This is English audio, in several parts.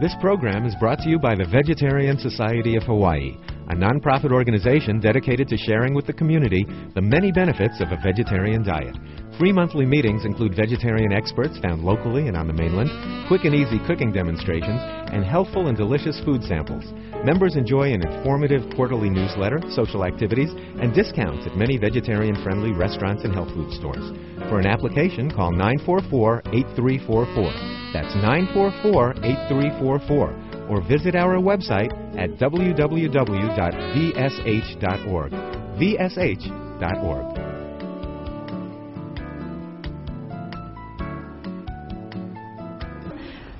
This program is brought to you by the Vegetarian Society of Hawaii, a nonprofit organization dedicated to sharing with the community the many benefits of a vegetarian diet. Free monthly meetings include vegetarian experts found locally and on the mainland, quick and easy cooking demonstrations, and healthful and delicious food samples. Members enjoy an informative quarterly newsletter, social activities, and discounts at many vegetarian friendly restaurants and health food stores. For an application, call 944 8344. That's 944 8344 or visit our website at www.vsh.org. vsh.org.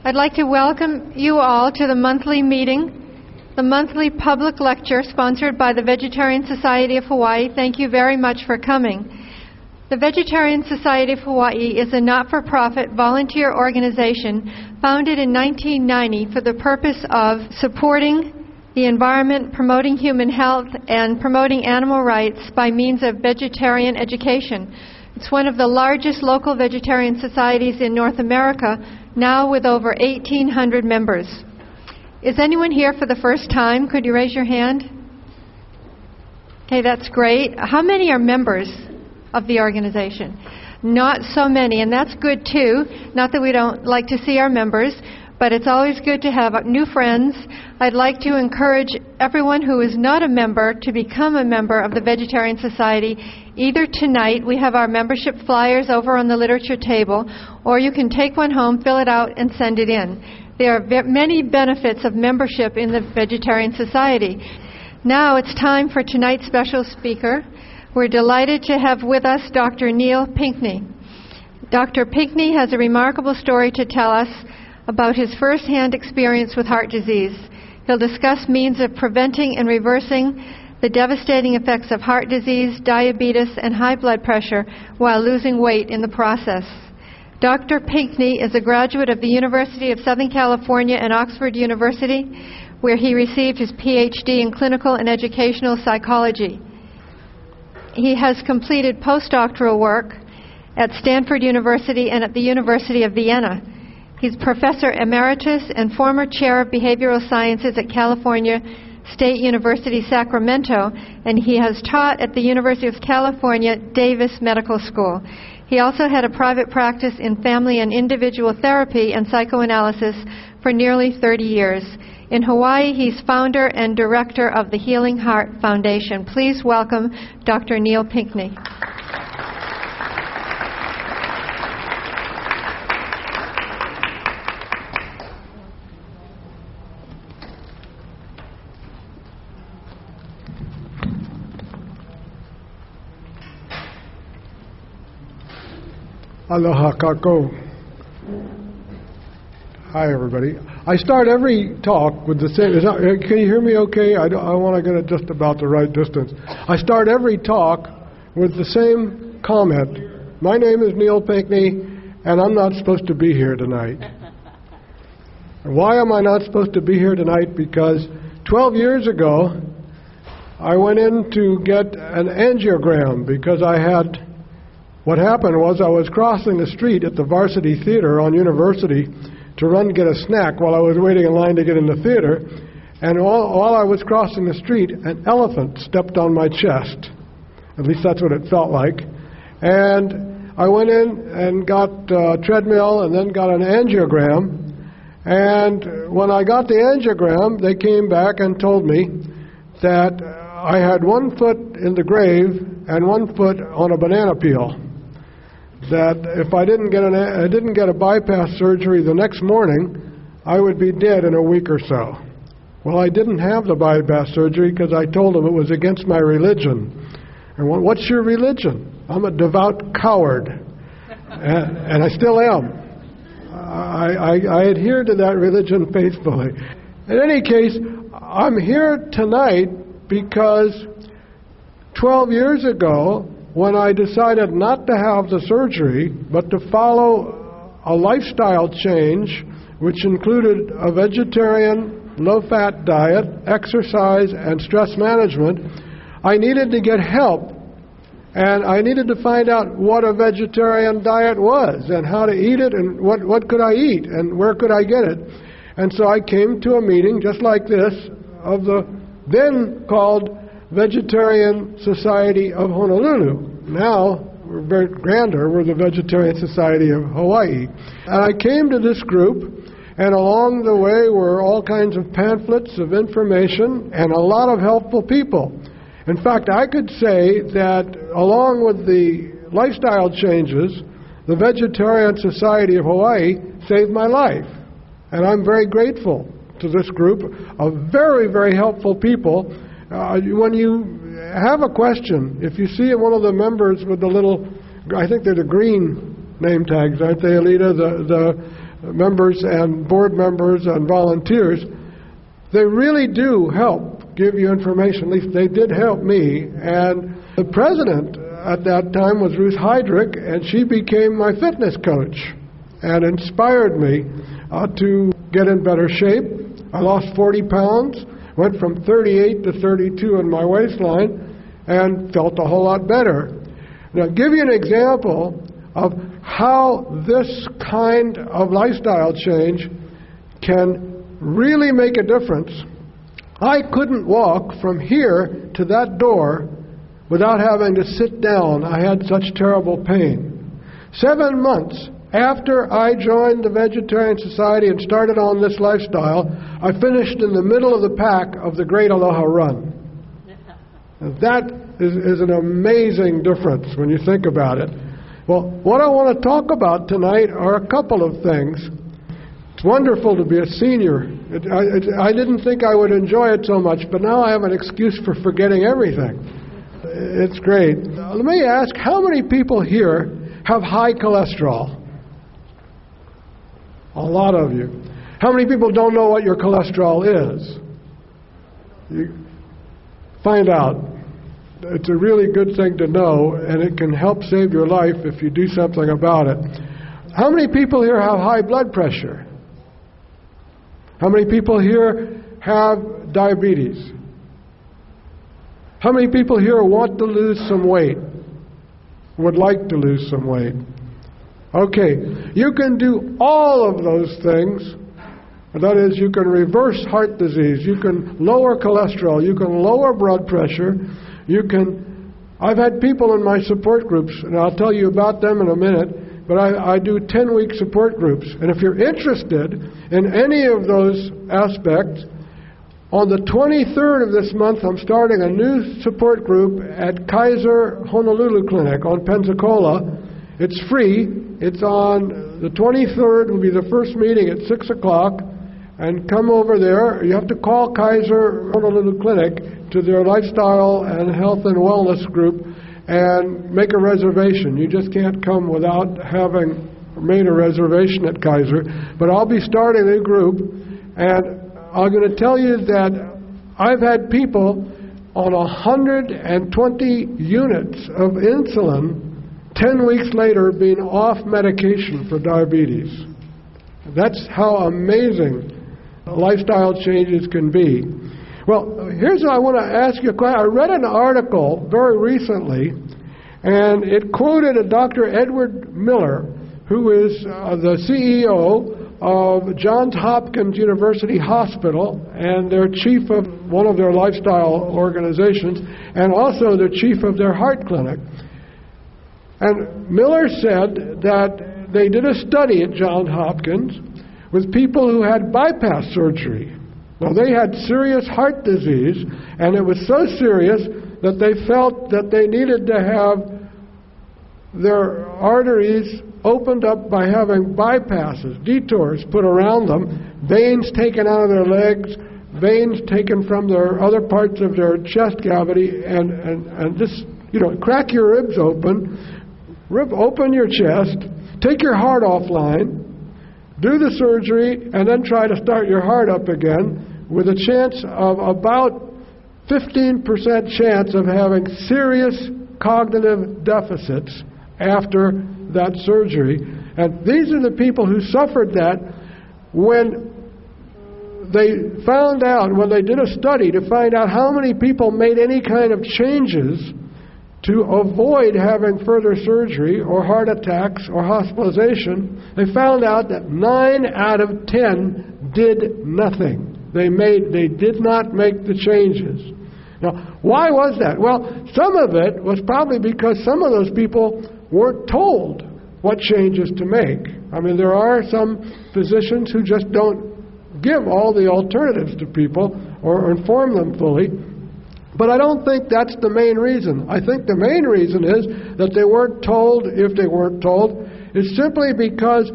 I'd like to welcome you all to the monthly meeting, the monthly public lecture sponsored by the Vegetarian Society of Hawaii. Thank you very much for coming. The Vegetarian Society of Hawaii is a not for profit volunteer organization founded in 1990 for the purpose of supporting the environment, promoting human health, and promoting animal rights by means of vegetarian education. It's one of the largest local vegetarian societies in North America, now with over 1,800 members. Is anyone here for the first time? Could you raise your hand? Okay, that's great. How many are members of the organization? Not so many, and that's good too. Not that we don't like to see our members, but it's always good to have new friends. I'd like to encourage everyone who is not a member to become a member of the Vegetarian Society either tonight, we have our membership flyers over on the literature table, or you can take one home, fill it out, and send it in. There are many benefits of membership in the Vegetarian Society. Now it's time for tonight's special speaker. We're delighted to have with us Dr. Neal Pinckney. Dr. Pinckney has a remarkable story to tell us about his first-hand experience with heart disease. He'll discuss means of preventing and reversing the devastating effects of heart disease, diabetes, and high blood pressure while losing weight in the process. Dr. Pinckney is a graduate of the University of Southern California and Oxford University, where he received his PhD in clinical and educational psychology. He has completed postdoctoral work at Stanford University and at the University of Vienna. He's professor emeritus and former chair of behavioral sciences at California State University, Sacramento, and he has taught at the University of California Davis Medical School. He also had a private practice in family and individual therapy and psychoanalysis for nearly 30 years. In Hawaii, he's founder and director of the Healing Heart Foundation. Please welcome Dr. Neal Pinckney. Aloha kākou. Hi, everybody. I start every talk with the same. Can you hear me okay? I, I want to get it just about the right distance. I start every talk with the same comment. My name is Neal Pinckney, and I'm not supposed to be here tonight. Why am I not supposed to be here tonight? Because 12 years ago, I went in to get an angiogram because I had what happened was I was crossing the street at the Varsity Theater on University to run get a snack while I was waiting in line to get in the theater, and while, while I was crossing the street, an elephant stepped on my chest. At least that's what it felt like. And I went in and got a treadmill and then got an angiogram. And when I got the angiogram, they came back and told me that I had one foot in the grave and one foot on a banana peel that if I didn't get an I didn't get a bypass surgery the next morning, I would be dead in a week or so. Well, I didn't have the bypass surgery because I told them it was against my religion. And what's your religion? I'm a devout coward, and, and I still am. I, I, I adhere to that religion faithfully. In any case, I'm here tonight because 12 years ago, when I decided not to have the surgery, but to follow a lifestyle change, which included a vegetarian, low fat diet, exercise, and stress management, I needed to get help. And I needed to find out what a vegetarian diet was and how to eat it and what, what could I eat and where could I get it. And so I came to a meeting just like this of the then called Vegetarian Society of Honolulu. Now, we're very grander, we're the Vegetarian Society of Hawaii. And I came to this group, and along the way were all kinds of pamphlets of information and a lot of helpful people. In fact, I could say that along with the lifestyle changes, the Vegetarian Society of Hawaii saved my life. And I'm very grateful to this group of very, very helpful people. Uh, when you have a question, if you see one of the members with the little, I think they're the green name tags, aren't they, Alita? The, the members and board members and volunteers, they really do help give you information. At least they did help me. And the president at that time was Ruth Heidrich, and she became my fitness coach and inspired me uh, to get in better shape. I lost 40 pounds, went from 38 to 32 in my waistline, and felt a whole lot better. Now, give you an example of how this kind of lifestyle change can really make a difference. I couldn't walk from here to that door without having to sit down. I had such terrible pain. Seven months after I joined the Vegetarian Society and started on this lifestyle, I finished in the middle of the pack of the Great Aloha Run. That is, is an amazing difference when you think about it. Well, what I want to talk about tonight are a couple of things. It's wonderful to be a senior. It, I, it, I didn't think I would enjoy it so much, but now I have an excuse for forgetting everything. It's great. Let me ask how many people here have high cholesterol? A lot of you. How many people don't know what your cholesterol is? You find out. It's a really good thing to know, and it can help save your life if you do something about it. How many people here have high blood pressure? How many people here have diabetes? How many people here want to lose some weight? Would like to lose some weight? Okay, you can do all of those things. That is, you can reverse heart disease, you can lower cholesterol, you can lower blood pressure, you can. I've had people in my support groups, and I'll tell you about them in a minute, but I, I do 10 week support groups. And if you're interested in any of those aspects, on the 23rd of this month, I'm starting a new support group at Kaiser Honolulu Clinic on Pensacola. It's free. It's on the 23rd, will be the first meeting at 6 o'clock. And come over there. You have to call Kaiser Honolulu Clinic to their lifestyle and health and wellness group and make a reservation. You just can't come without having made a reservation at Kaiser. But I'll be starting a group, and I'm going to tell you that I've had people on 120 units of insulin 10 weeks later being off medication for diabetes. That's how amazing lifestyle changes can be. Well, here's what I want to ask you a question. I read an article very recently, and it quoted a Dr. Edward Miller, who is uh, the CEO of Johns Hopkins University Hospital and their chief of one of their lifestyle organizations, and also the chief of their heart clinic. And Miller said that they did a study at Johns Hopkins with people who had bypass surgery. Well, they had serious heart disease, and it was so serious that they felt that they needed to have their arteries opened up by having bypasses, detours put around them, veins taken out of their legs, veins taken from their other parts of their chest cavity, and, and, and just, you know, crack your ribs open, rib open your chest, take your heart offline, do the surgery, and then try to start your heart up again with a chance of about 15% chance of having serious cognitive deficits after that surgery. And these are the people who suffered that when they found out, when they did a study to find out how many people made any kind of changes to avoid having further surgery or heart attacks or hospitalization, they found out that 9 out of 10 did nothing. They made they did not make the changes. Now, why was that? Well, some of it was probably because some of those people weren't told what changes to make. I mean, there are some physicians who just don't give all the alternatives to people or inform them fully. But I don't think that's the main reason. I think the main reason is that they weren't told, if they weren't told, is simply because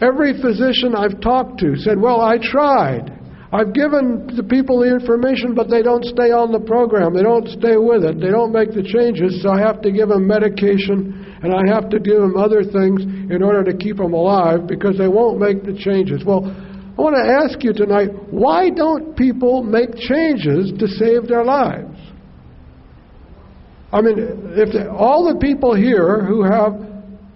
every physician I've talked to said, Well, I tried. I've given the people the information, but they don't stay on the program. They don't stay with it. They don't make the changes, so I have to give them medication and I have to give them other things in order to keep them alive because they won't make the changes. Well, I want to ask you tonight why don't people make changes to save their lives? I mean, if all the people here who have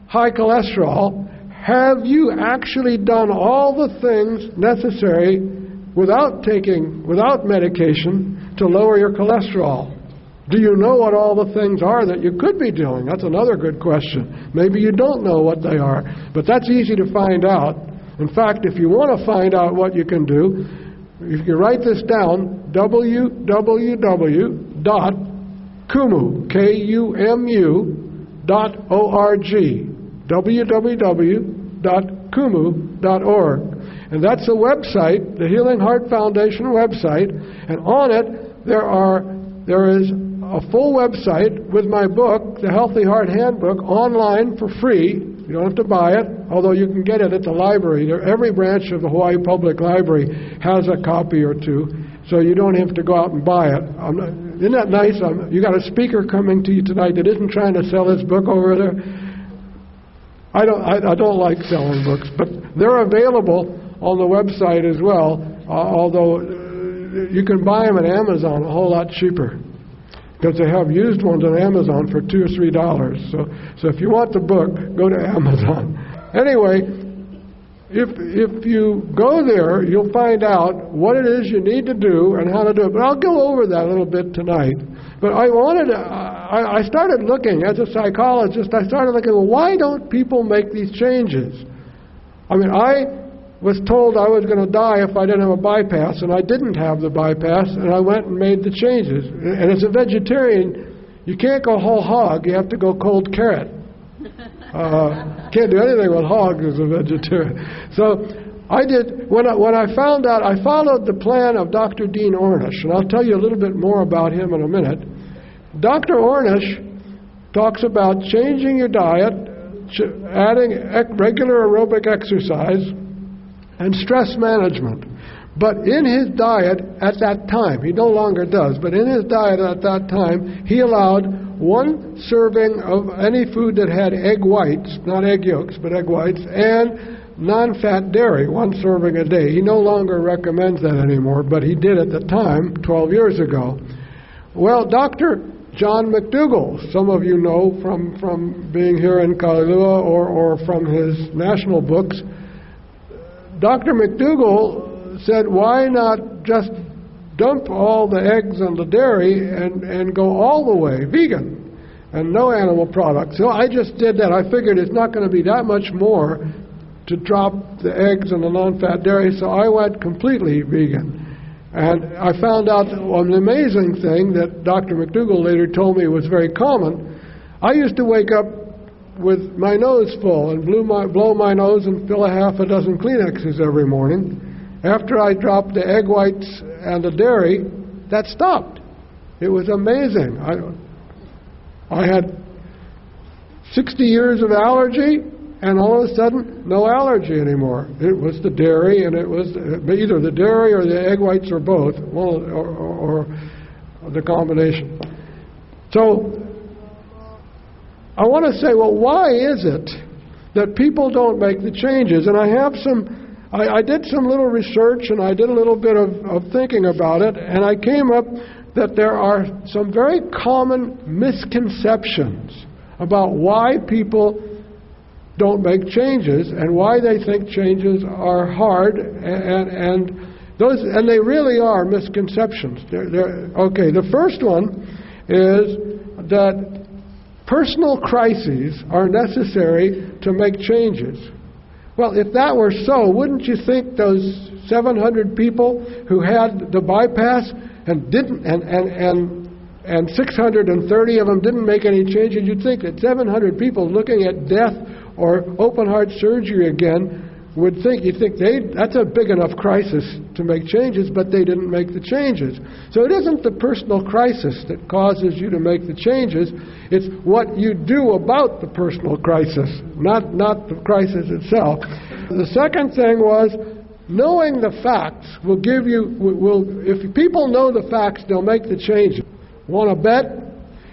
high cholesterol, have you actually done all the things necessary without taking, without medication to lower your cholesterol? Do you know what all the things are that you could be doing? That's another good question. Maybe you don't know what they are, but that's easy to find out. In fact, if you want to find out what you can do, if you write this down, www.kumu, K-U-M-U, dot O-R-G, www.kumu.org. And that's a website, the Healing Heart Foundation website, and on it there are there is a full website with my book, The Healthy Heart Handbook, online for free. You don't have to buy it, although you can get it at the library. Every branch of the Hawaii Public Library has a copy or two, so you don't have to go out and buy it. Not, isn't that nice? I'm, you got a speaker coming to you tonight that isn't trying to sell his book over there. I don't. I, I don't like selling books, but they're available on the website as well. Uh, although uh, you can buy them at Amazon a whole lot cheaper because they have used ones on Amazon for two or three dollars. So, so if you want the book, go to Amazon. Anyway, if if you go there, you'll find out what it is you need to do and how to do it. But I'll go over that a little bit tonight. But I wanted, to, I, I started looking as a psychologist. I started looking, well, why don't people make these changes? I mean, I was told I was going to die if I didn't have a bypass, and I didn't have the bypass, and I went and made the changes. And as a vegetarian, you can't go whole hog, you have to go cold carrot. Uh, can't do anything with hogs as a vegetarian. So I did, when I, when I found out, I followed the plan of Dr. Dean Ornish, and I'll tell you a little bit more about him in a minute. Dr. Ornish talks about changing your diet, adding regular aerobic exercise, and stress management. But in his diet at that time, he no longer does, but in his diet at that time, he allowed one serving of any food that had egg whites, not egg yolks, but egg whites, and non fat dairy, one serving a day. He no longer recommends that anymore, but he did at the time, 12 years ago. Well, Dr. John McDougall, some of you know from, from being here in Kailua or, or from his national books, Dr. McDougall said, why not just dump all the eggs and the dairy and, and go all the way vegan and no animal products? So I just did that. I figured it's not going to be that much more to drop the eggs and the non-fat dairy, so I went completely vegan. And I found out an amazing thing that Dr. McDougall later told me was very common. I used to wake up with my nose full and blew my, blow my nose and fill a half a dozen Kleenexes every morning. After I dropped the egg whites and the dairy, that stopped. It was amazing. I, I had 60 years of allergy, and all of a sudden, no allergy anymore. It was the dairy, and it was either the dairy or the egg whites or both, well, or, or, or the combination. So I want to say, well, why is it that people don't make the changes? And I have some, I, I did some little research and I did a little bit of, of thinking about it, and I came up that there are some very common misconceptions about why people don't make changes and why they think changes are hard and, and those and they really are misconceptions. They're, they're, okay, the first one is that personal crises are necessary to make changes. Well, if that were so, wouldn't you think those 700 people who had the bypass and didn't and and and and 630 of them didn't make any changes, you'd think that 700 people looking at death or open heart surgery again would think you think they that's a big enough crisis to make changes, but they didn't make the changes. So it isn't the personal crisis that causes you to make the changes. It's what you do about the personal crisis, not not the crisis itself. The second thing was knowing the facts will give you will if people know the facts, they'll make the changes. Want to bet?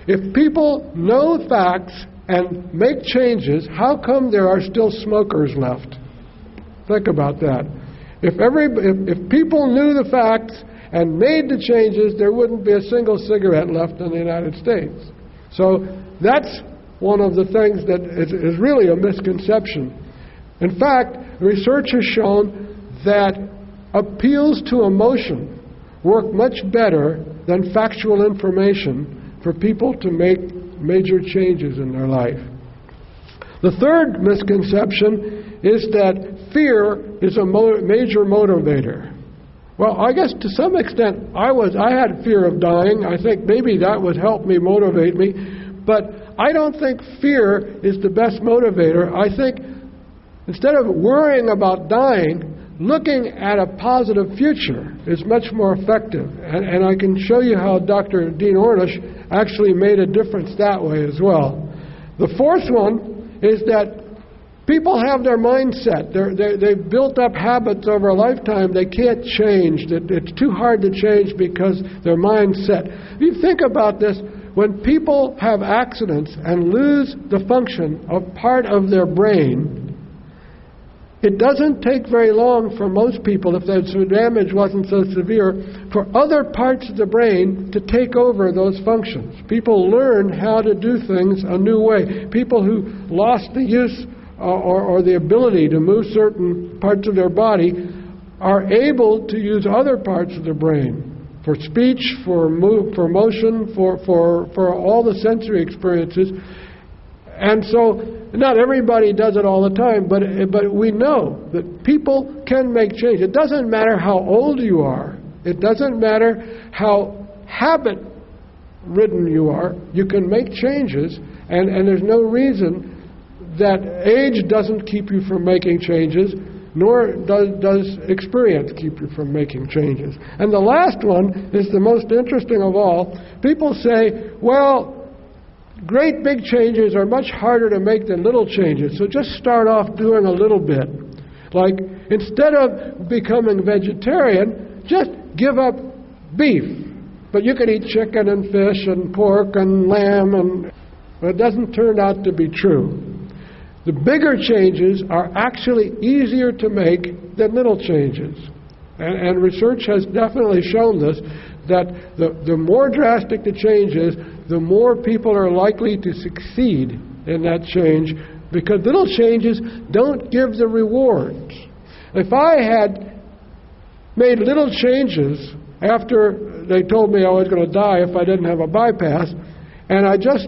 If people know facts and make changes, how come there are still smokers left? Think about that. If, every, if, if people knew the facts and made the changes, there wouldn't be a single cigarette left in the United States. So that's one of the things that is, is really a misconception. In fact, research has shown that appeals to emotion work much better than factual information for people to make major changes in their life. The third misconception is that fear is a major motivator. Well, I guess to some extent I was I had fear of dying. I think maybe that would help me motivate me, but I don't think fear is the best motivator. I think instead of worrying about dying, looking at a positive future is much more effective. And, and I can show you how Dr. Dean Ornish actually made a difference that way as well. The fourth one is that people have their mindset. They're, they've built up habits over a lifetime they can't change. It's too hard to change because their mindset. If you think about this, when people have accidents and lose the function of part of their brain, it doesn't take very long for most people, if the damage wasn't so severe, for other parts of the brain to take over those functions. People learn how to do things a new way. People who lost the use or, or the ability to move certain parts of their body are able to use other parts of their brain for speech, for move, for motion, for, for, for all the sensory experiences. And so, not everybody does it all the time, but, but we know that people can make change. It doesn't matter how old you are, it doesn't matter how habit ridden you are, you can make changes, and, and there's no reason that age doesn't keep you from making changes, nor does, does experience keep you from making changes. And the last one is the most interesting of all. People say, well, great big changes are much harder to make than little changes. So just start off doing a little bit. Like instead of becoming vegetarian, just give up beef. But you can eat chicken and fish and pork and lamb and but it doesn't turn out to be true. The bigger changes are actually easier to make than little changes. And, and research has definitely shown this that the, the more drastic the change is, the more people are likely to succeed in that change because little changes don't give the rewards. If I had made little changes after they told me I was going to die if I didn't have a bypass, and I just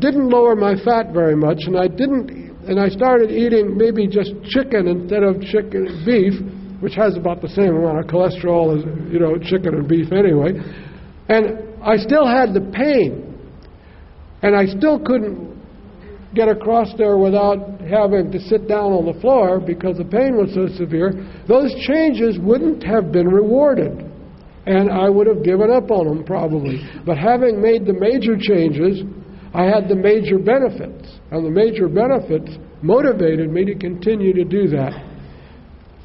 didn't lower my fat very much, and I didn't, and I started eating maybe just chicken instead of chicken beef, which has about the same amount of cholesterol as you know chicken and beef anyway, and I still had the pain, and I still couldn't get across there without having to sit down on the floor because the pain was so severe, those changes wouldn't have been rewarded. And I would have given up on them probably. But having made the major changes, I had the major benefits. And the major benefits motivated me to continue to do that.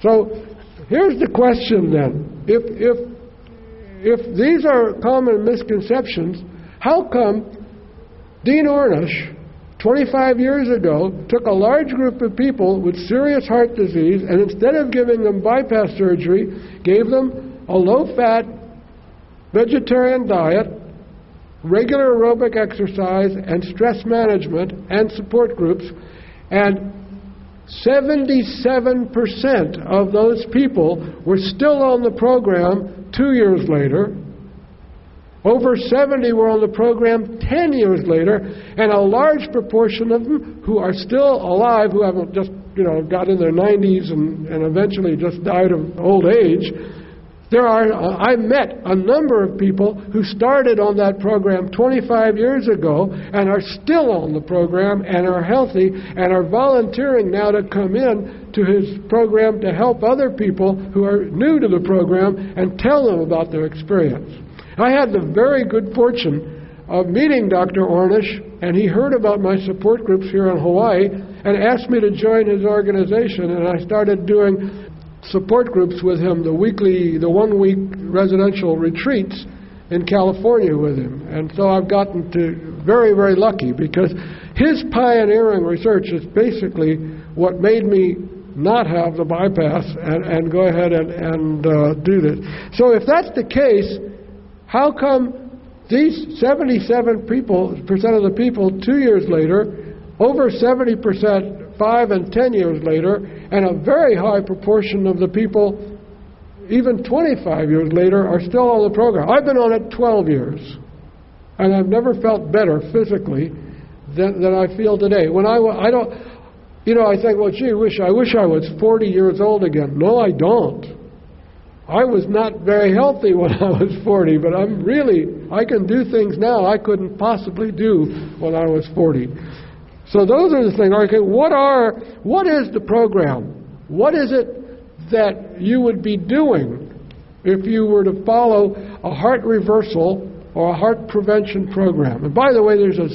So here's the question then. If, if if these are common misconceptions, how come Dean Ornish, 25 years ago, took a large group of people with serious heart disease and instead of giving them bypass surgery, gave them a low fat vegetarian diet, regular aerobic exercise, and stress management and support groups, and 77% of those people were still on the program two years later, Over 70 were on the program 10 years later, and a large proportion of them who are still alive, who haven't just, you know, got in their 90s and, and eventually just died of old age. There are, uh, I met a number of people who started on that program 25 years ago and are still on the program and are healthy and are volunteering now to come in to his program to help other people who are new to the program and tell them about their experience. I had the very good fortune of meeting Dr. Ornish, and he heard about my support groups here in Hawaii and asked me to join his organization, and I started doing support groups with him, the weekly, the one week residential retreats in California with him. And so I've gotten to very, very lucky because his pioneering research is basically what made me not have the bypass and, and go ahead and, and uh, do this. So if that's the case, how come these 77 people, percent of the people two years later, over 70 percent five and ten years later, and a very high proportion of the people, even 25 years later, are still on the program. I've been on it 12 years, and I've never felt better physically than, than I feel today. When I, I don't, you know, I think, well, gee, wish I wish I was 40 years old again. No, I don't. I was not very healthy when I was 40, but I'm really, I can do things now I couldn't possibly do when I was 40. So those are the things. Okay, what are what is the program? What is it that you would be doing if you were to follow a heart reversal or a heart prevention program? And by the way, there's a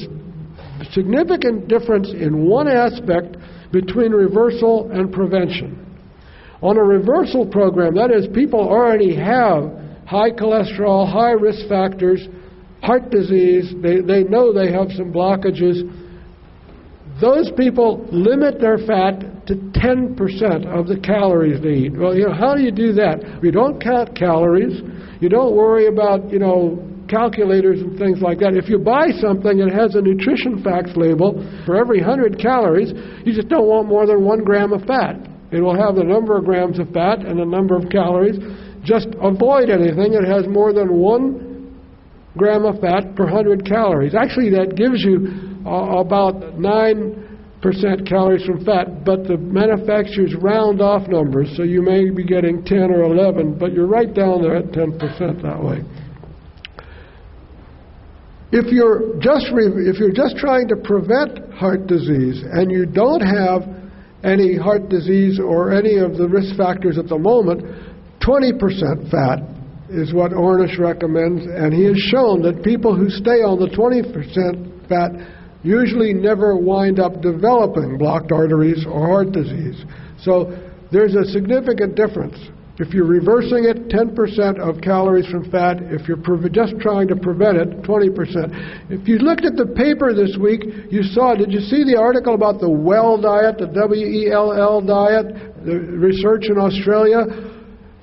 significant difference in one aspect between reversal and prevention. On a reversal program, that is, people already have high cholesterol, high risk factors, heart disease, they, they know they have some blockages those people limit their fat to 10% of the calories they eat. Well, you know, how do you do that? You don't count calories. You don't worry about, you know, calculators and things like that. If you buy something that has a nutrition facts label for every 100 calories, you just don't want more than one gram of fat. It will have the number of grams of fat and the number of calories. Just avoid anything that has more than one gram of fat per 100 calories. Actually, that gives you about 9% calories from fat, but the manufacturers round off numbers, so you may be getting 10 or 11, but you're right down there at 10% that way. If you're just if you're just trying to prevent heart disease and you don't have any heart disease or any of the risk factors at the moment, 20% fat is what Ornish recommends, and he has shown that people who stay on the 20% fat usually never wind up developing blocked arteries or heart disease. So there's a significant difference. If you're reversing it, 10% of calories from fat. If you're just trying to prevent it, 20%. If you looked at the paper this week, you saw, did you see the article about the WELL diet, the W-E-L-L diet, the research in Australia?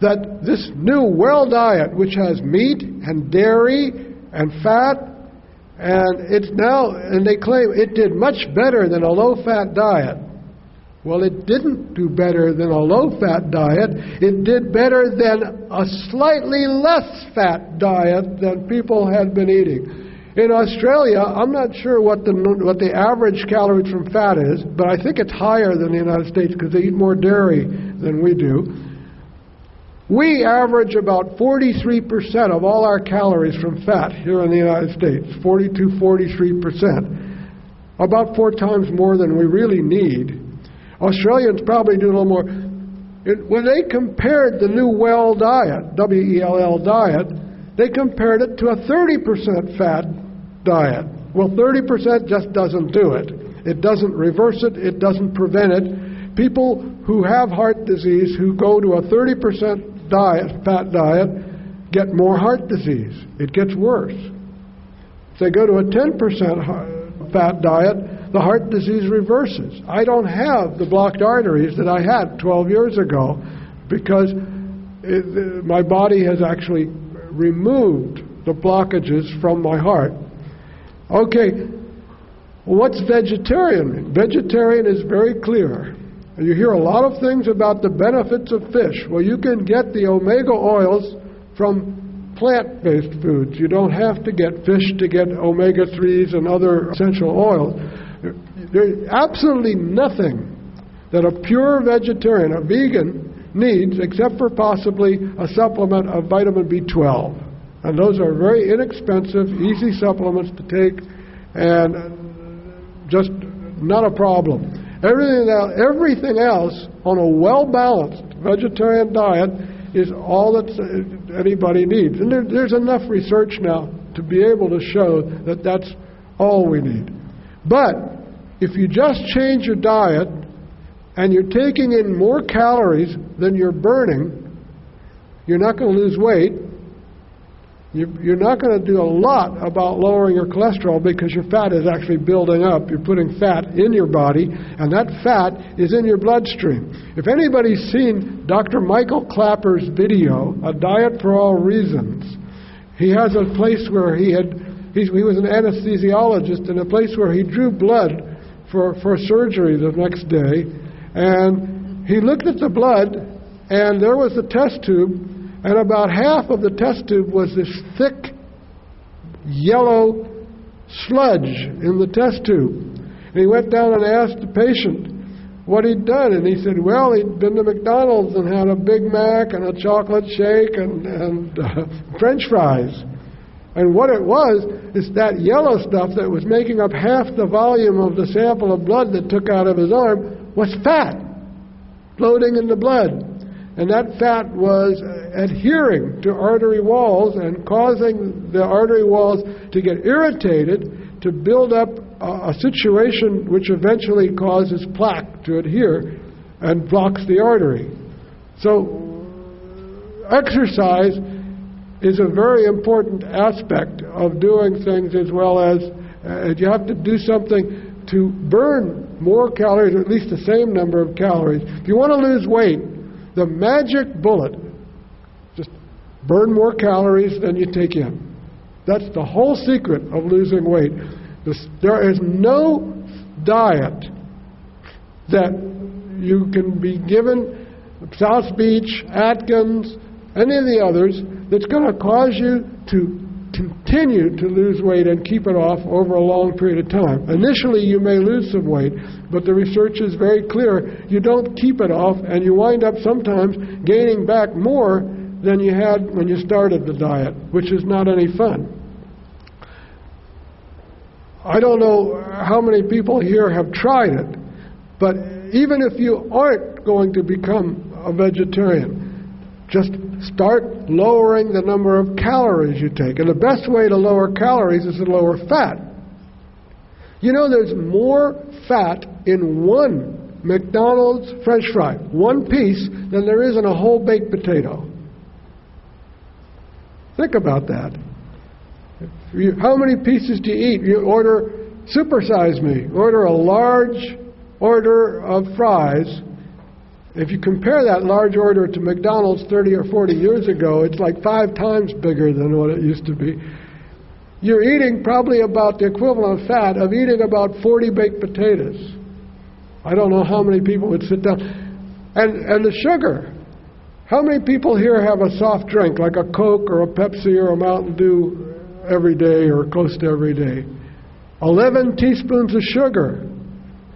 That this new WELL diet, which has meat and dairy and fat and it's now, and they claim it did much better than a low fat diet. Well, it didn't do better than a low fat diet. It did better than a slightly less fat diet than people had been eating. In Australia, I'm not sure what the what the average calories from fat is, but I think it's higher than the United States because they eat more dairy than we do. We average about 43% of all our calories from fat here in the United States, 42, 43%, about four times more than we really need. Australians probably do a little more. It, when they compared the new WELL diet, W-E-L-L diet, they compared it to a 30% fat diet. Well, 30% just doesn't do it. It doesn't reverse it. It doesn't prevent it. People who have heart disease who go to a 30% diet, fat diet, get more heart disease. It gets worse. If they go to a 10% fat diet, the heart disease reverses. I don't have the blocked arteries that I had 12 years ago because it, my body has actually removed the blockages from my heart. Okay, what's vegetarian? Vegetarian is very clear. You hear a lot of things about the benefits of fish. Well, you can get the omega oils from plant-based foods. You don't have to get fish to get omega-3s and other essential oils. There's absolutely nothing that a pure vegetarian, a vegan, needs except for possibly a supplement of vitamin B12. And those are very inexpensive, easy supplements to take, and just not a problem. Everything else, everything else on a well-balanced vegetarian diet is all that anybody needs. And there, there's enough research now to be able to show that that's all we need. But if you just change your diet and you're taking in more calories than you're burning, you're not going to lose weight. You're not going to do a lot about lowering your cholesterol because your fat is actually building up. You're putting fat in your body, and that fat is in your bloodstream. If anybody's seen Dr. Michael Klaper's video, A Diet for All Reasons, he has a place where he had, he was an anesthesiologist in a place where he drew blood for, for surgery the next day, and he looked at the blood, and there was a test tube and about half of the test tube was this thick yellow sludge in the test tube. And he went down and asked the patient what he'd done, and he said, well, he'd been to McDonald's and had a Big Mac and a chocolate shake and, and uh, French fries. And what it was is that yellow stuff that was making up half the volume of the sample of blood that took out of his arm was fat floating in the blood. And that fat was adhering to artery walls and causing the artery walls to get irritated to build up a, a situation which eventually causes plaque to adhere and blocks the artery. So, exercise is a very important aspect of doing things as well as uh, you have to do something to burn more calories, or at least the same number of calories. If you want to lose weight, the magic bullet just burn more calories than you take in. That's the whole secret of losing weight. There is no diet that you can be given, South Beach, Atkins, any of the others, that's going to cause you to continue to lose weight and keep it off over a long period of time. Initially, you may lose some weight, but the research is very clear. You don't keep it off, and you wind up sometimes gaining back more than you had when you started the diet, which is not any fun. I don't know how many people here have tried it, but even if you aren't going to become a vegetarian, just start lowering the number of calories you take. And the best way to lower calories is to lower fat. You know, there's more fat in one McDonald's french fry, one piece, than there is in a whole baked potato. Think about that. How many pieces do you eat? You order, supersize me, order a large order of fries if you compare that large order to McDonald's 30 or 40 years ago, it's like five times bigger than what it used to be. You're eating probably about the equivalent fat of eating about 40 baked potatoes. I don't know how many people would sit down. And, and the sugar. How many people here have a soft drink like a Coke or a Pepsi or a Mountain Dew every day or close to every day? 11 teaspoons of sugar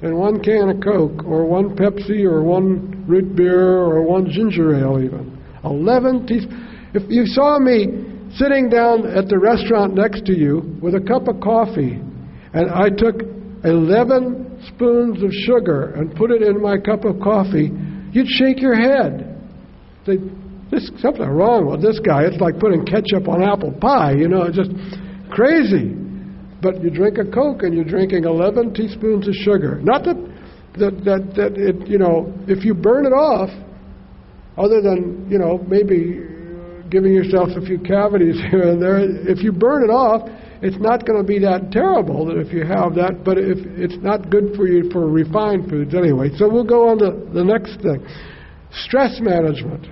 in one can of Coke or one Pepsi or one root beer or one ginger ale even. 11 teaspoons. If you saw me sitting down at the restaurant next to you with a cup of coffee and I took 11 spoons of sugar and put it in my cup of coffee, you'd shake your head. Say, there's something wrong with this guy. It's like putting ketchup on apple pie, you know, it's just crazy. But you drink a Coke and you're drinking 11 teaspoons of sugar. Not that, that, that, that it, you know, if you burn it off, other than, you know, maybe giving yourself a few cavities here and there, if you burn it off, it's not going to be that terrible that if you have that, but if it's not good for you for refined foods anyway. So we'll go on to the next thing. Stress management.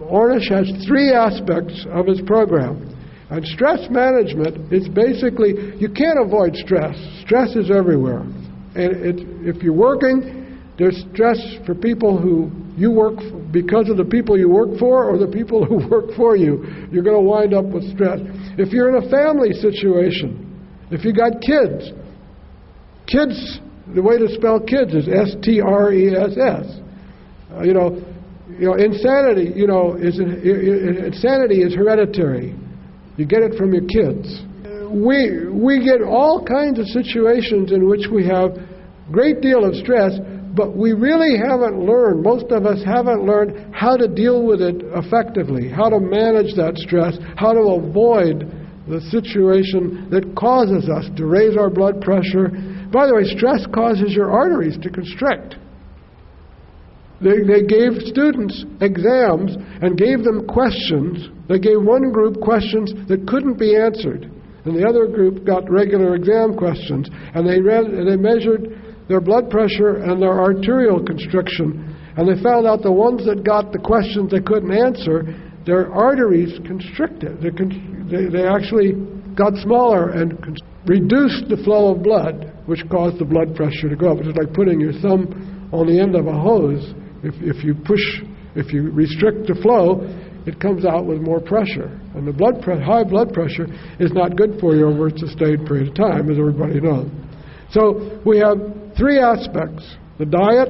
Ornish has three aspects of his program. And stress management is basically, you can't avoid stress. Stress is everywhere. And it, if you're working, there's stress for people who you work f- because of the people you work for or the people who work for you. You're going to wind up with stress. If you're in a family situation, if you got kids, kids, the way to spell kids is S T R E S S. Uh, you know, you know, insanity. You know, is insanity is hereditary. You get it from your kids. We we get all kinds of situations in which we have a great deal of stress, but we really haven't learned. Most of us haven't learned how to deal with it effectively, how to manage that stress, how to avoid the situation that causes us to raise our blood pressure. By the way, stress causes your arteries to constrict. They, they gave students exams and gave them questions. They gave one group questions that couldn't be answered, and the other group got regular exam questions. And they read, and they measured their blood pressure and their arterial constriction, and they found out the ones that got the questions they couldn't answer, their arteries constricted. They, they, actually got smaller and reduced the flow of blood, which caused the blood pressure to go up. It's like putting your thumb on the end of a hose. If, if you push, if you restrict the flow, it comes out with more pressure. And the blood pre- high blood pressure is not good for you over a sustained period of time, as everybody knows. So we have three aspects the diet,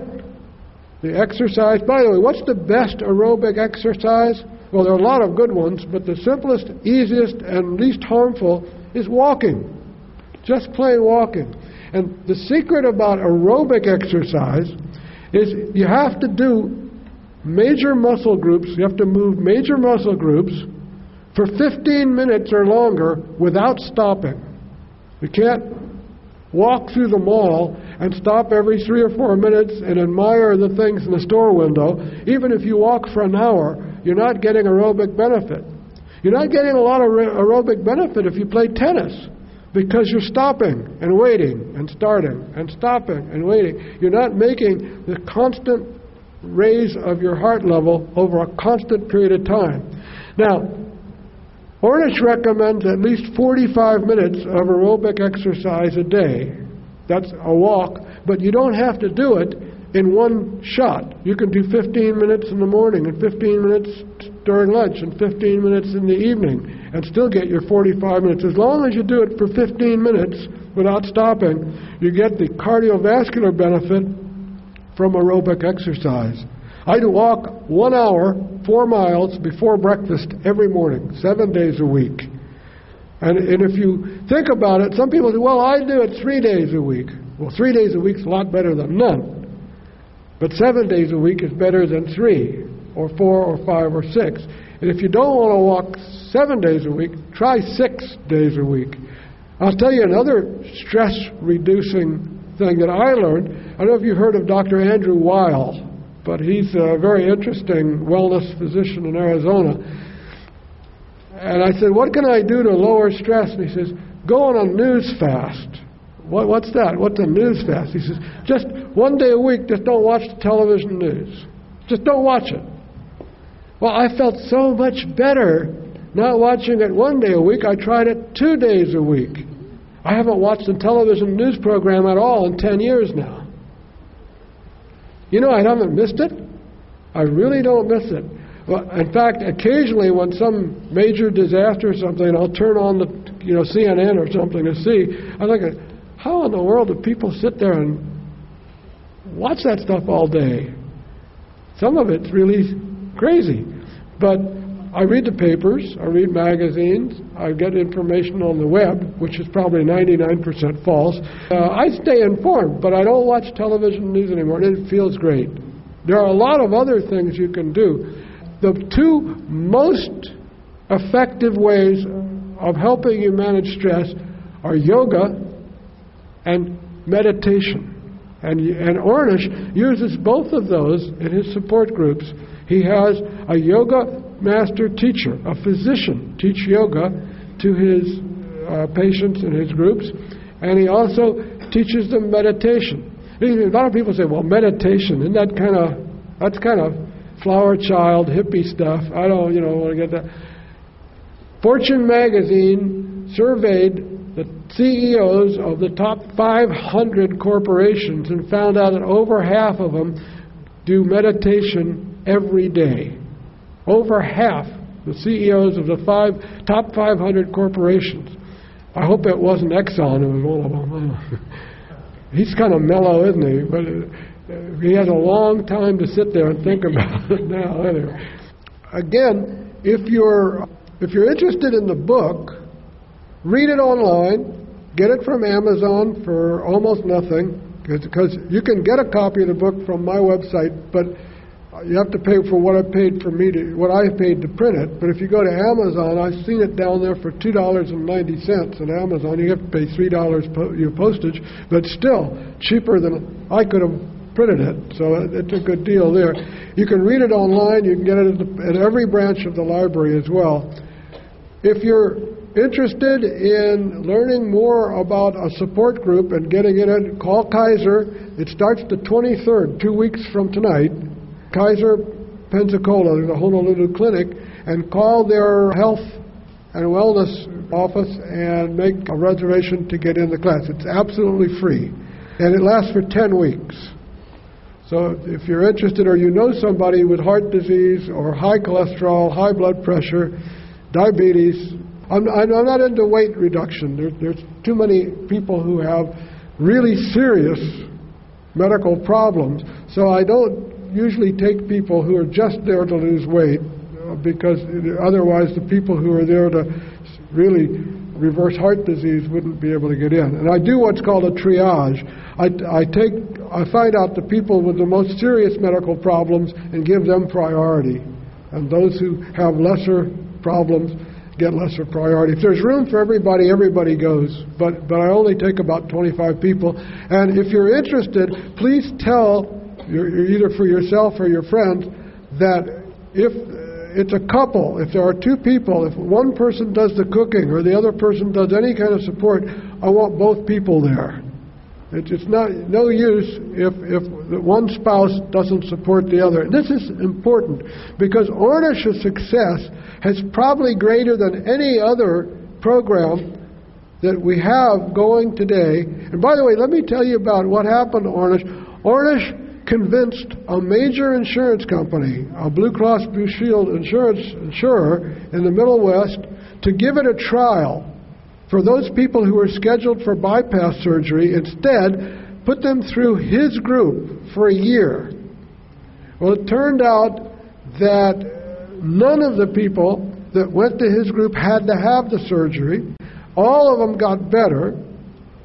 the exercise. By the way, what's the best aerobic exercise? Well, there are a lot of good ones, but the simplest, easiest, and least harmful is walking. Just plain walking. And the secret about aerobic exercise is you have to do major muscle groups, you have to move major muscle groups for 15 minutes or longer without stopping. You can't walk through the mall and stop every three or four minutes and admire the things in the store window. Even if you walk for an hour, you're not getting aerobic benefit. You're not getting a lot of aerobic benefit if you play tennis because you're stopping and waiting and starting and stopping and waiting. You're not making the constant raise of your heart level over a constant period of time. Now, Ornish recommends at least 45 minutes of aerobic exercise a day. That's a walk, but you don't have to do it in one shot. You can do 15 minutes in the morning and 15 minutes during lunch and 15 minutes in the evening and still get your 45 minutes. As long as you do it for 15 minutes without stopping, you get the cardiovascular benefit from aerobic exercise. I do walk one hour, four miles before breakfast every morning, seven days a week. And, and if you think about it, some people say, well, I do it three days a week. Well, three days a week is a lot better than none. But seven days a week is better than three, or four, or five, or six. And if you don't want to walk seven days a week, try six days a week. I'll tell you another stress reducing thing that I learned. I don't know if you've heard of Dr. Andrew Weil, but he's a very interesting wellness physician in Arizona. And I said, What can I do to lower stress? And he says, Go on a news fast. What, what's that? What's a news fast? He says, Just one day a week, just don't watch the television news. Just don't watch it. Well, I felt so much better not watching it one day a week. I tried it two days a week. I haven't watched a television news program at all in 10 years now. You know, I haven't missed it. I really don't miss it. Well, in fact, occasionally when some major disaster or something, I'll turn on the, you know, CNN or something to see. I think, how in the world do people sit there and watch that stuff all day? Some of it's really crazy. But I read the papers, I read magazines, I get information on the web, which is probably 99% false. Uh, I stay informed, but I don't watch television news anymore, and it feels great. There are a lot of other things you can do. The two most effective ways of helping you manage stress are yoga and meditation. And, and Ornish uses both of those in his support groups. He has a yoga master teacher, a physician, teach yoga to his uh, patients in his groups, and he also teaches them meditation. A lot of people say, "Well, meditation isn't that kind of that's kind of flower child hippie stuff?" I don't, you know, want to get that. Fortune magazine surveyed the CEOs of the top 500 corporations and found out that over half of them do meditation every day. Over half the CEOs of the five top 500 corporations. I hope it wasn't Exxon. It was one of them. He's kind of mellow, isn't he? But uh, he has a long time to sit there and think about it now. Anyway, again, if you're if you're interested in the book, read it online. Get it from Amazon for almost nothing, because you can get a copy of the book from my website, but you have to pay for what I paid for me to what I paid to print it. But if you go to Amazon, I've seen it down there for two dollars and ninety cents at Amazon. You have to pay three dollars po- your postage, but still cheaper than I could have printed it. So it's a good deal there. You can read it online. You can get it at, the, at every branch of the library as well. If you're interested in learning more about a support group and getting in it, call Kaiser. It starts the 23rd, two weeks from tonight. Kaiser Permanente, the Honolulu Clinic, and call their health and wellness office and make a reservation to get in the class. It's absolutely free. And it lasts for 10 weeks. So if you're interested or you know somebody with heart disease or high cholesterol, high blood pressure, diabetes, I'm, I'm not into weight reduction. There, there's too many people who have really serious medical problems. So I don't usually take people who are just there to lose weight uh, because otherwise the people who are there to really reverse heart disease wouldn't be able to get in. And I do what's called a triage. I, I take, I find out the people with the most serious medical problems and give them priority. And those who have lesser problems get lesser priority. If there's room for everybody, everybody goes. But but I only take about 25 people. And if you're interested, please tell either for yourself or your friends that if it's a couple, if there are two people, if one person does the cooking or the other person does any kind of support, I want both people there. It's not no use if if one spouse doesn't support the other. This is important because Ornish's success has probably greater than any other program that we have going today. And by the way, let me tell you about what happened to Ornish. Ornish convinced a major insurance company, a Blue Cross Blue Shield insurance insurer in the Middle West, to give it a trial for those people who were scheduled for bypass surgery, instead, put them through his group for a year. Well, it turned out that none of the people that went to his group had to have the surgery. All of them got better.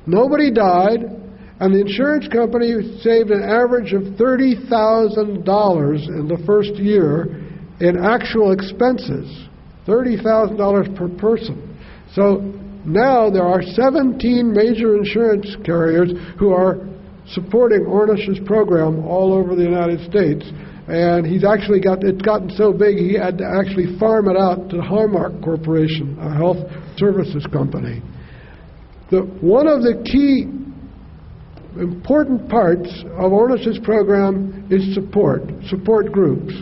Nobody died. And the insurance company saved an average of $30,000 in the first year in actual expenses. $30,000 per person. So now there are 17 major insurance carriers who are supporting Ornish's program all over the United States. And he's actually got it's gotten so big he had to actually farm it out to the Highmark Corporation, a health services company. The, one of the key important parts of Ornish's program is support, support groups.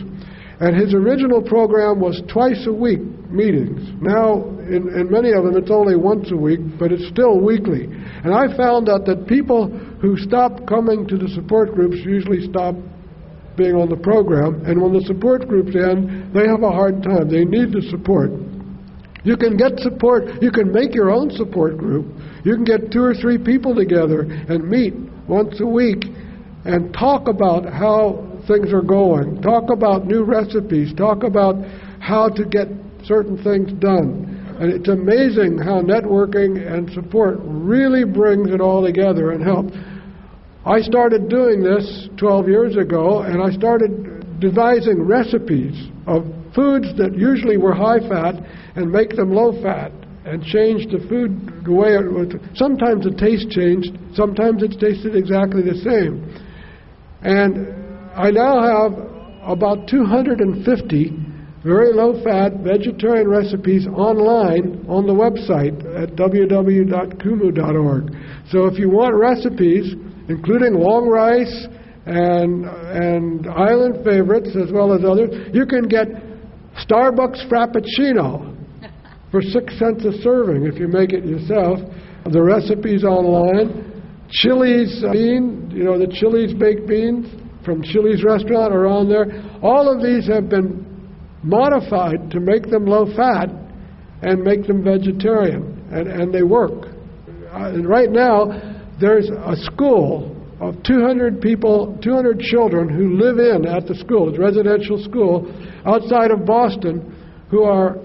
And his original program was twice a week meetings. Now, in, in many of them, it's only once a week, but it's still weekly. And I found out that people who stop coming to the support groups usually stop being on the program. And when the support groups end, they have a hard time. They need the support. You can get support. You can make your own support group. You can get two or three people together and meet once a week and talk about how things are going. Talk about new recipes. Talk about how to get certain things done. And it's amazing how networking and support really brings it all together and helps. I started doing this 12 years ago, and I started devising recipes of foods that usually were high fat and make them low fat and change the food the way it was. Sometimes the taste changed, sometimes it tasted exactly the same. And I now have about 250 very low fat vegetarian recipes online on the website at www.kumu.org. So if you want recipes, including long rice and, and island favorites as well as others, you can get Starbucks Frappuccino for six cents a serving if you make it yourself. The recipes online. Chili's bean, you know, the Chili's baked beans from Chili's restaurant are on there. All of these have been modified to make them low fat and make them vegetarian, and, and they work. Uh, and right now, there's a school of 200 people, 200 children who live in at the school, it's residential school outside of Boston, who are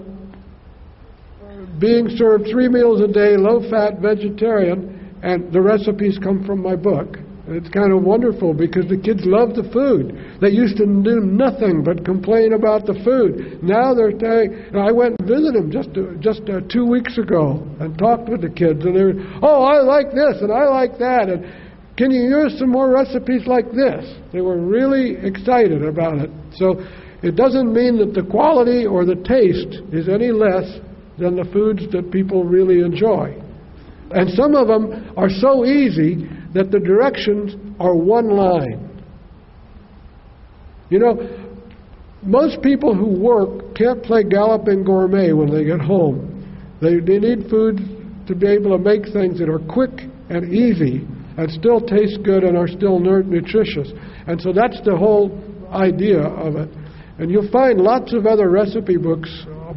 being served three meals a day, low fat, vegetarian, and the recipes come from my book. It's kind of wonderful because the kids love the food. They used to do nothing but complain about the food. Now they're saying, I went and visited them just just uh, two weeks ago and talked with the kids, and they're, oh, I like this and I like that, and can you use some more recipes like this? They were really excited about it. So it doesn't mean that the quality or the taste is any less than the foods that people really enjoy. And some of them are so easy that the directions are one line. You know, most people who work can't play galloping gourmet when they get home. They, they need food to be able to make things that are quick and easy and still taste good and are still nutritious. And so that's the whole idea of it. And you'll find lots of other recipe books,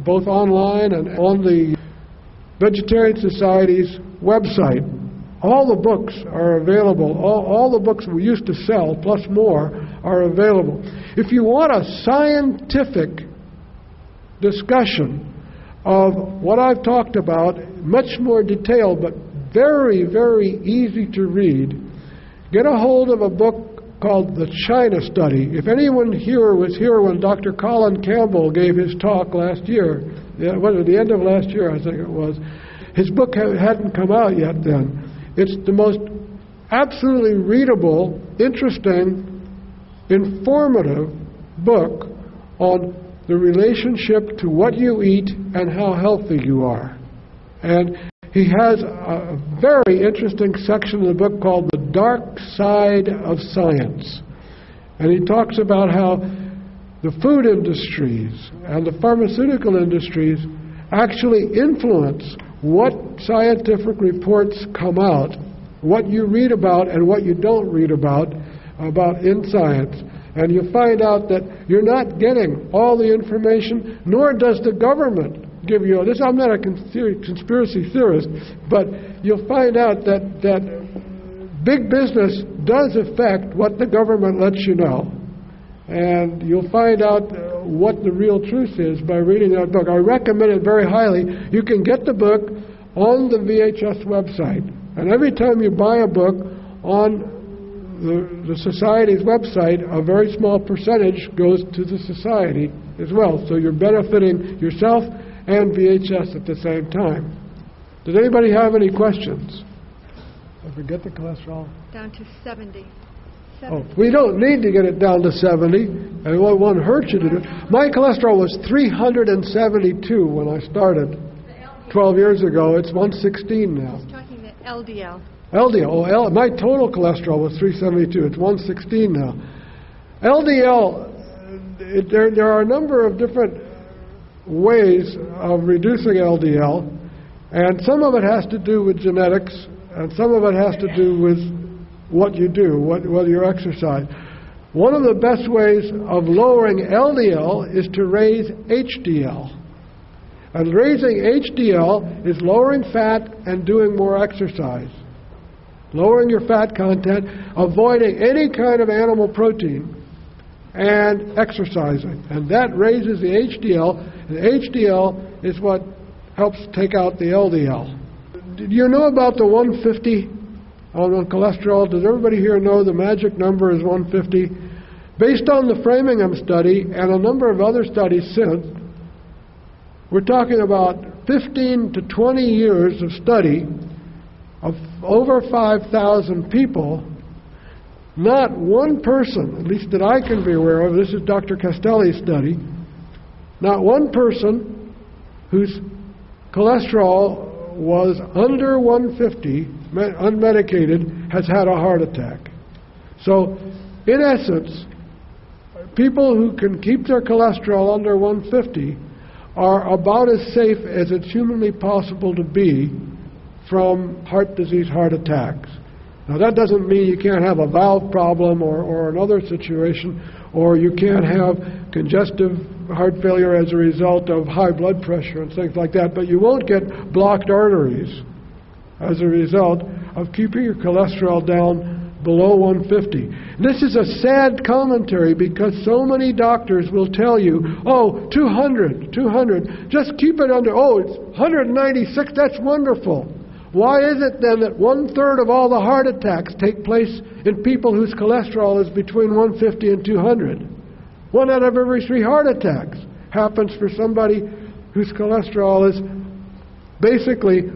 both online and on the Vegetarian Society's website. All the books are available. All, all the books we used to sell, plus more, are available. If you want a scientific discussion of what I've talked about, much more detailed, but very, very easy to read, get a hold of a book called The China Study. If anyone here was here when Dr. Colin Campbell gave his talk last year, it was at the end of last year, I think it was, his book hadn't come out yet then. It's the most absolutely readable, interesting, informative book on the relationship to what you eat and how healthy you are. And he has a very interesting section in the book called The Dark Side of Science. And he talks about how the food industries and the pharmaceutical industries actually influence what scientific reports come out, what you read about and what you don't read about, about in science. And you find out that you're not getting all the information, nor does the government give you this. I'm not a conspiracy theorist, but you'll find out that that big business does affect what the government lets you know, and you'll find out uh, what the real truth is by reading that book. I recommend it very highly. You can get the book on the VHS website, and every time you buy a book on the, the society's website, a very small percentage goes to the society as well. So you're benefiting yourself and VHS at the same time. Does anybody have any questions? I forget the cholesterol. Down to 70. 70. Oh, we don't need to get it down to 70, and it won't hurt you to do it. My cholesterol was 372 when I started 12 years ago. It's 116 now. He's talking the LDL. LDL. Oh, L, my total cholesterol was 372. It's 116 now. LDL, it, there, there are a number of different ways of reducing LDL, and some of it has to do with genetics, and some of it has to do with what you do, what, you exercise. One of the best ways of lowering LDL is to raise HDL. And raising HDL is lowering fat and doing more exercise. Lowering your fat content, avoiding any kind of animal protein, and exercising. And that raises the HDL the HDL is what helps take out the LDL. Did you know about the 150 on cholesterol? Does everybody here know the magic number is 150? Based on the Framingham study and a number of other studies since, we're talking about 15 to 20 years of study of over 5,000 people. Not one person, at least that I can be aware of, this is Dr. Castelli's study, not one person whose cholesterol was under 150, unmedicated, has had a heart attack. So, in essence, people who can keep their cholesterol under 150 are about as safe as it's humanly possible to be from heart disease, heart attacks. Now, that doesn't mean you can't have a valve problem or, or another situation, or you can't have congestive heart failure as a result of high blood pressure and things like that, but you won't get blocked arteries as a result of keeping your cholesterol down below 150. This is a sad commentary because so many doctors will tell you, oh, 200, 200, just keep it under, oh, it's 196, that's wonderful. Why is it then that one third of all the heart attacks take place in people whose cholesterol is between 150 and 200? One out of every three heart attacks happens for somebody whose cholesterol is basically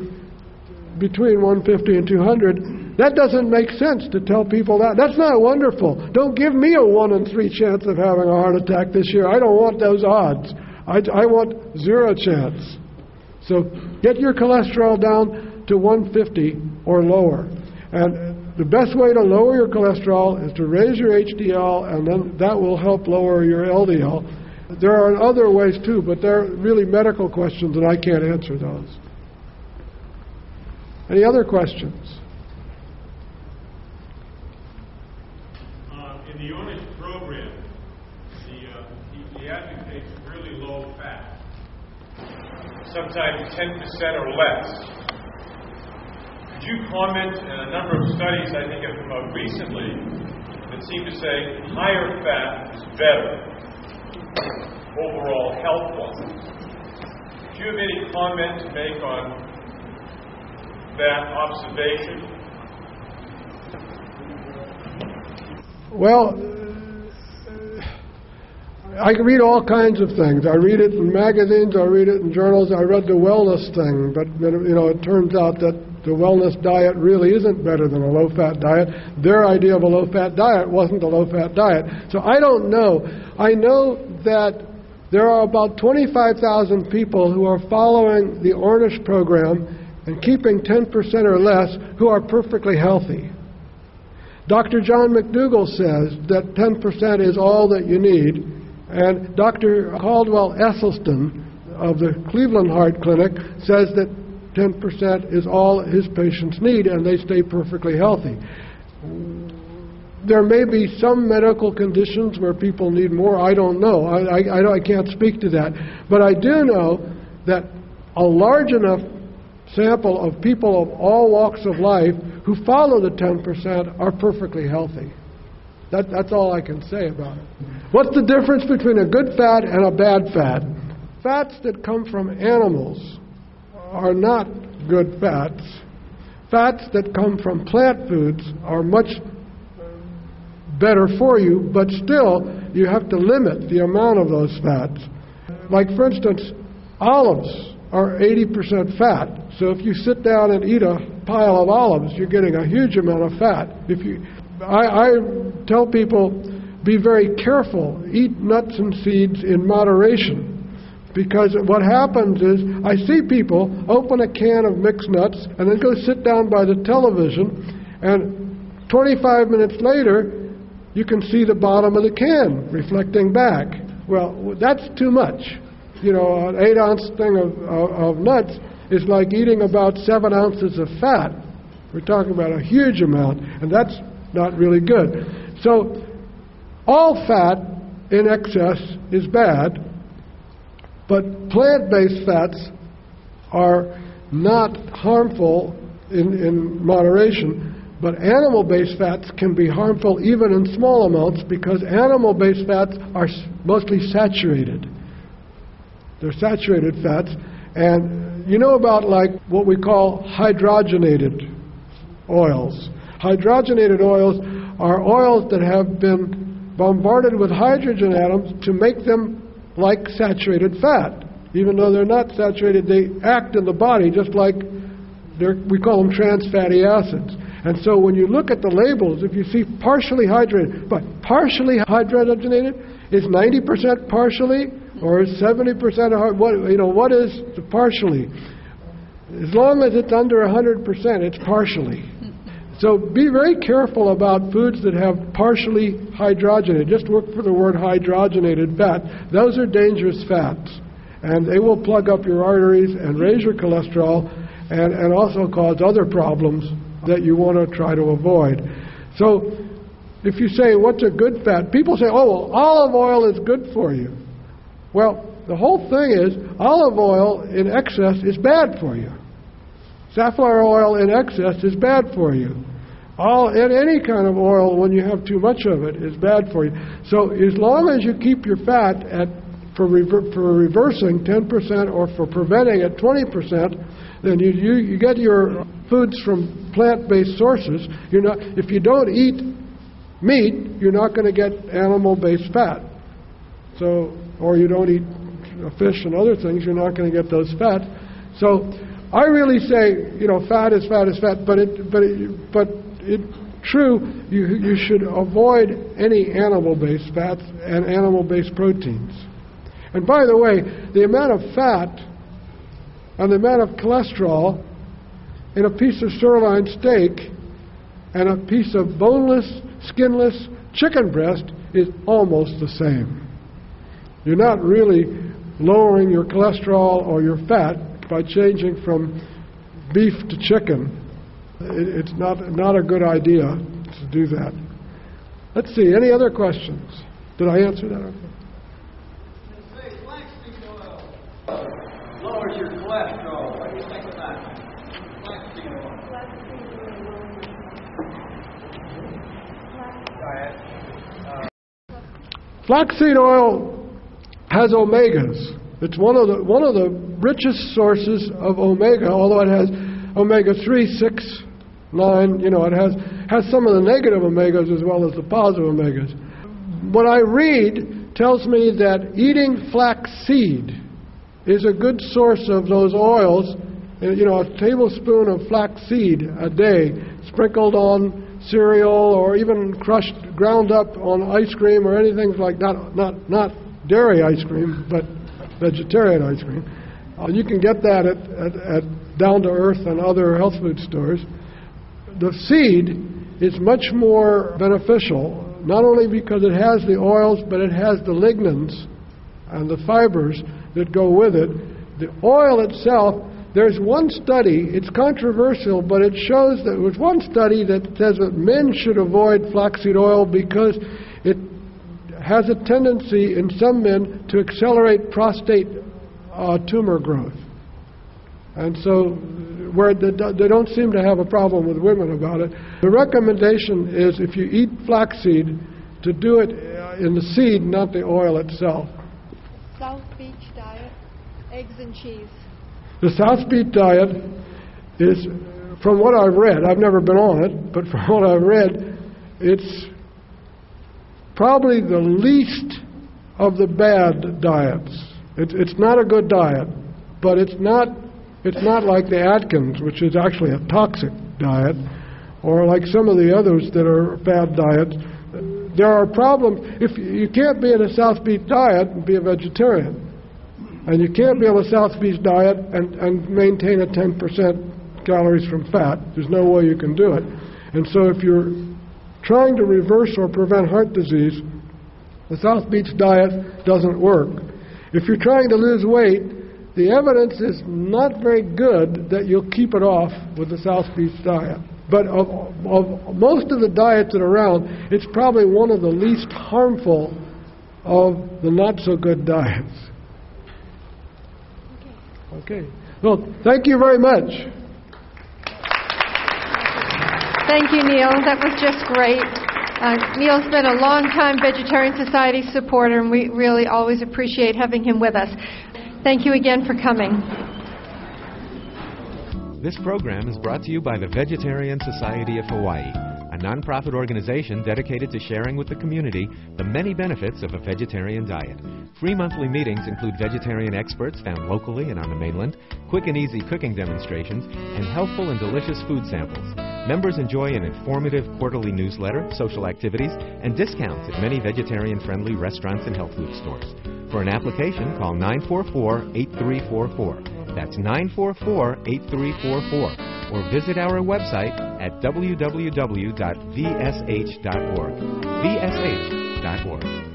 between 150 and 200. That doesn't make sense to tell people that. That's not wonderful. Don't give me a 1 in 3 chance of having a heart attack this year. I don't want those odds. I, I want zero chance. So get your cholesterol down to 150 or lower. And the best way to lower your cholesterol is to raise your HDL, and then that will help lower your LDL. There are other ways too, but they're really medical questions, and I can't answer those. Any other questions? Uh, in the Ornish program, the, uh, he, he advocates really low fat, sometimes 10% or less. Could you comment on a number of studies I think have come out recently that seem to say higher fat is better overall health wise? Do you have any comment to make on that observation? Well, uh, I can read all kinds of things. I read it in magazines, I read it in journals. I read the wellness thing, but you know, it turns out that the wellness diet really isn't better than a low-fat diet. Their idea of a low-fat diet wasn't a low-fat diet. So I don't know. I know that there are about 25,000 people who are following the Ornish program and keeping 10% or less who are perfectly healthy. Dr. John McDougall says that 10% is all that you need, and Dr. Caldwell Esselstyn of the Cleveland Heart Clinic says that 10% is all his patients need, and they stay perfectly healthy. There may be some medical conditions where people need more. I don't know. I, I, I can't speak to that. But I do know that a large enough sample of people of all walks of life who follow the 10% are perfectly healthy. That, that's all I can say about it. What's the difference between a good fat and a bad fat? Fats that come from animals are not good fats. Fats that come from plant foods are much better for you, but still, you have to limit the amount of those fats. Like, for instance, olives are 80% fat. So if you sit down and eat a pile of olives, you're getting a huge amount of fat. If you, I, I tell people, be very careful. Eat nuts and seeds in moderation. Because what happens is, I see people open a can of mixed nuts and then go sit down by the television, and 25 minutes later, you can see the bottom of the can reflecting back. Well, that's too much you know, an eight ounce thing of, of, of nuts is like eating about seven ounces of fat. We're talking about a huge amount, and that's not really good. So, all fat in excess is bad, but plant based fats are not harmful in, in moderation. But animal based fats can be harmful even in small amounts because animal based fats are mostly saturated. They're saturated fats. And you know about like what we call hydrogenated oils. Hydrogenated oils are oils that have been bombarded with hydrogen atoms to make them like saturated fat. Even though they're not saturated, they act in the body just like we call them trans fatty acids. And so when you look at the labels, if you see partially hydrated, but partially hydrogenated is 90% partially, or 70% of what you know what is partially as long as it's under 100% it's partially so be very careful about foods that have partially hydrogenated just look for the word hydrogenated fat those are dangerous fats and they will plug up your arteries and raise your cholesterol and, and also cause other problems that you want to try to avoid. So, if you say, what's a good fat? People say, oh, well, olive oil is good for you. Well, the whole thing is, olive oil in excess is bad for you. Safflower oil in excess is bad for you. All and any kind of oil, when you have too much of it, is bad for you. So as long as you keep your fat at for, rever, for reversing 10% or for preventing at 20%, then you, you, you get your foods from plant-based sources. You're not, if you don't eat meat, you're not going to get animal-based fat. So, or you don't eat fish and other things, you're not going to get those fats. So, I really say, you know, fat is fat is fat, but it, but it, but it, true, you you should avoid any animal-based fats and animal-based proteins. And by the way, the amount of fat and the amount of cholesterol in a piece of sirloin steak and a piece of boneless, skinless chicken breast is almost the same. You're not really lowering your cholesterol or your fat by changing from beef to chicken. It's not, not a good idea to do that. Let's see, any other questions? Did I answer that? Okay. Flaxseed oil lowers your cholesterol. What do you think that? Uh, Flaxseed oil has omegas. It's one of the one of the richest sources of omega, although it has omega 3, 6, 9, you know, it has has some of the negative omegas as well as the positive omegas. What I read tells me that eating flaxseed is a good source of those oils. You know, a tablespoon of flaxseed a day sprinkled on cereal or even crushed, ground up on ice cream or anything like that. Not not dairy ice cream, but vegetarian ice cream. Uh, you can get that at, at, at Down to Earth and other health food stores. The seed is much more beneficial, not only because it has the oils, but it has the lignans and the fibers that go with it. The oil itself, there's one study, it's controversial, but it shows that there's one study that says that men should avoid flaxseed oil because it has a tendency in some men to accelerate prostate uh, tumor growth. And so, where they, they don't seem to have a problem with women about it, the recommendation is if you eat flaxseed, to do it uh, in the seed, not the oil itself. South Beach diet, eggs and cheese. The South Beach diet is, from what I've read, I've never been on it, but from what I've read, it's probably the least of the bad diets. It, it's not a good diet, but it's not, it's not like the Atkins, which is actually a toxic diet, or like some of the others that are bad diets. There are problems. If you can't be in a South Beach diet and be a vegetarian, and you can't be on a South Beach diet and, and maintain a 10% calories from fat. There's no way you can do it. And so if you're trying to reverse or prevent heart disease, the South Beach diet doesn't work. If you're trying to lose weight, the evidence is not very good that you'll keep it off with the South Beach diet. But of, of most of the diets that are around, it's probably one of the least harmful of the not so good diets. Okay. Well, thank you very much. Thank you, Neal. That was just great. Uh, Neal's been a long-time Vegetarian Society supporter, and we really always appreciate having him with us. Thank you again for coming. This program is brought to you by the Vegetarian Society of Hawaii, a nonprofit organization dedicated to sharing with the community the many benefits of a vegetarian diet. Free monthly meetings include vegetarian experts found locally and on the mainland, quick and easy cooking demonstrations, and healthful and delicious food samples. Members enjoy an informative quarterly newsletter, social activities, and discounts at many vegetarian friendly restaurants and health food stores. For an application, call 944 8344. That's 944 8344. Or visit our website at www.vsh.org. vsh.org.